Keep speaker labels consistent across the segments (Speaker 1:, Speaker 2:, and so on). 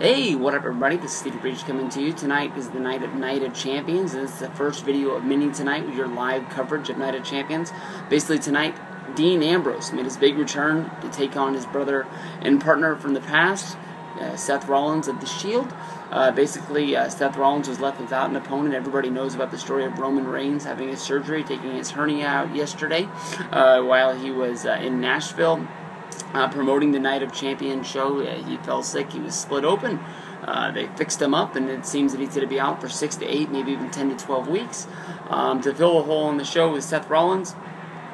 Speaker 1: Hey, what up, everybody? This is Steve Breech coming to you. Tonight is the night of Night of Champions, and this is the first video of many tonight with your live coverage of Night of Champions. Basically, tonight, Dean Ambrose made his big return to take on his brother and partner from the past, uh, Seth Rollins of The Shield. Uh, basically, uh, Seth Rollins was left without an opponent. Everybody knows about the story of Roman Reigns having his surgery, taking his hernia out yesterday uh, while he was uh, in Nashville uh, promoting the Night of Champions show. Uh, he fell sick. He was split open. Uh, they fixed him up, and it seems that he's going to be out for six to eight, maybe even ten to twelve weeks. Um, to fill a hole in the show with Seth Rollins,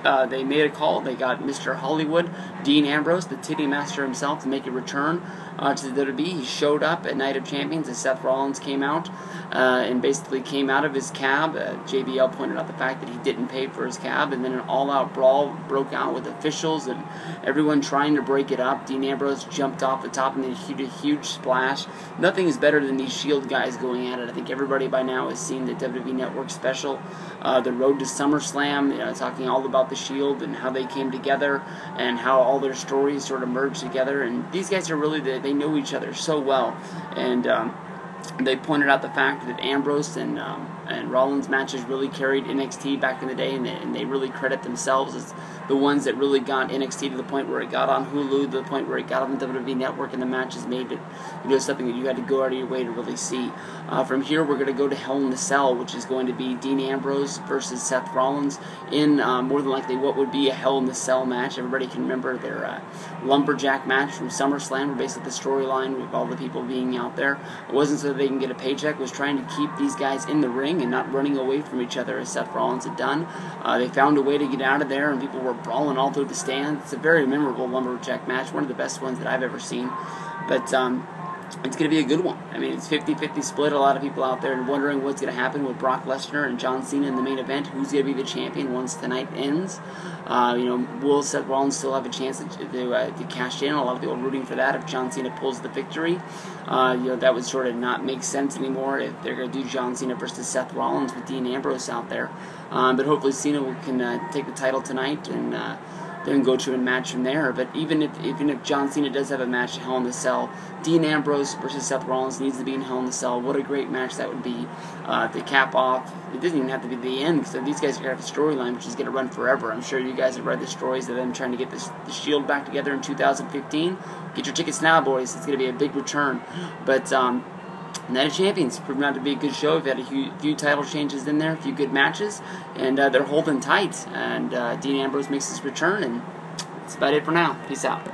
Speaker 1: uh, they made a call. They got Mr. Hollywood, Dean Ambrose, the titty master himself, to make a return uh, to the WWE. He showed up at Night of Champions as Seth Rollins came out uh, and basically came out of his cab. Uh, JBL pointed out the fact that he didn't pay for his cab, and then an all-out brawl broke out with officials and everyone trying to break it up. Dean Ambrose jumped off the top and did a huge splash. Nothing is better than these Shield guys going at it. I think everybody by now has seen the WWE Network special, uh, the Road to SummerSlam, you know, talking all about the Shield and how they came together and how all their stories sort of merged together. And these guys are really the, they know each other so well, and. Um, they pointed out the fact that Ambrose and um, and Rollins matches really carried NXT back in the day, and they, and they, really credit themselves as the ones that really got NXT to the point where it got on Hulu, to the point where it got on the WWE Network, and the matches made it you know something that you had to go out of your way to really see. Uh, from here, we're going to go to Hell in the Cell, which is going to be Dean Ambrose versus Seth Rollins in uh, more than likely what would be a Hell in the Cell match. Everybody can remember their uh, lumberjack match from SummerSlam, where basically the storyline with all the people being out there it wasn't so they can get a paycheck, was trying to keep these guys in the ring and not running away from each other as Seth Rollins had done. Uh, they found a way to get out of there, and people were brawling all through the stands. It's a very memorable lumberjack match, one of the best ones that I've ever seen. But um, it's going to be a good one. I mean, it's 50 50 split. A lot of people out there and wondering what's going to happen with Brock Lesnar and John Cena in the main event. Who's going to be the champion once the night ends? Uh, you know, will Seth Rollins still have a chance to, to, uh, to, cash in? A lot of people rooting for that if John Cena pulls the victory. Uh, you know, that would sort of not make sense anymore if they're going to do John Cena versus Seth Rollins with Dean Ambrose out there. Um, but hopefully, Cena can uh, take the title tonight and uh, then go to a match from there. But even if even if John Cena does have a match at Hell in the Cell, Dean Ambrose versus Seth Rollins needs to be in Hell in the Cell. What a great match that would be uh, to cap off. It doesn't even have to be the end because these guys are gonna have a storyline which is gonna run forever. I'm sure you guys have read the stories of them trying to get this the Shield back together in 2015. Get your tickets now, boys. It's gonna be a big return. But um, Night of Champions proved out to be a good show. We've had a few, few title changes in there, a few good matches, and uh, they're holding tight. And uh, Dean Ambrose makes his return, and that's about it for now. Peace out.